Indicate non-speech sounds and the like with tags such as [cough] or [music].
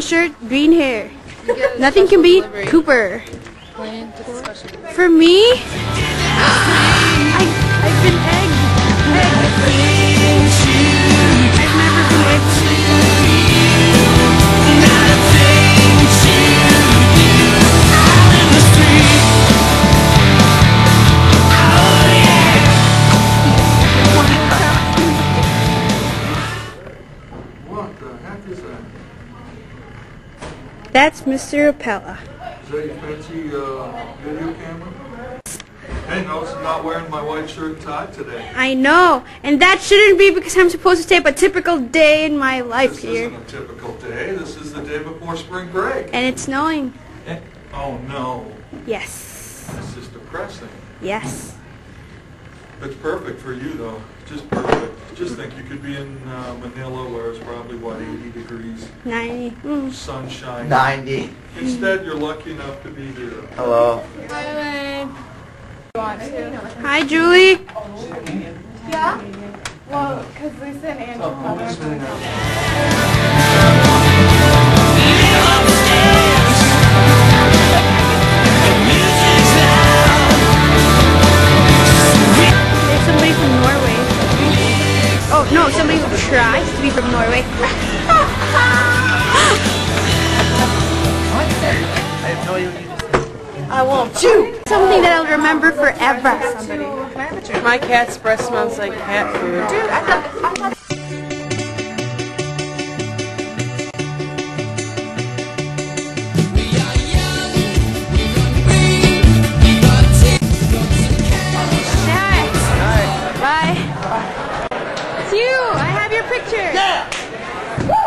shirt, green hair. Nothing can beat Cooper. For me, That's Mr. Appella. Is that your fancy uh, video camera? Hey, notice I'm not wearing my white shirt and tie today. I know, and that shouldn't be because I'm supposed to tape a typical day in my life This here. isn't a typical day. This is the day before spring break. And it's snowing. Eh, Oh no, Yes. this is depressing. Yes. It's perfect for you though. Just perfect. Just think you could be in uh, Manila where it's probably what 80 degrees, 90. Mm. sunshine. 90. Instead, you're lucky enough to be here. Hello. Hi, hi, Julie. Yeah? Well, because Lisa and Andrew There's somebody who tries to be from Norway. [laughs] I have no idea you. I won't you. Something that I'll remember forever. My cat's breath smells like cat food. Dude, I thought, I thought you. I have your picture. Yeah. Who's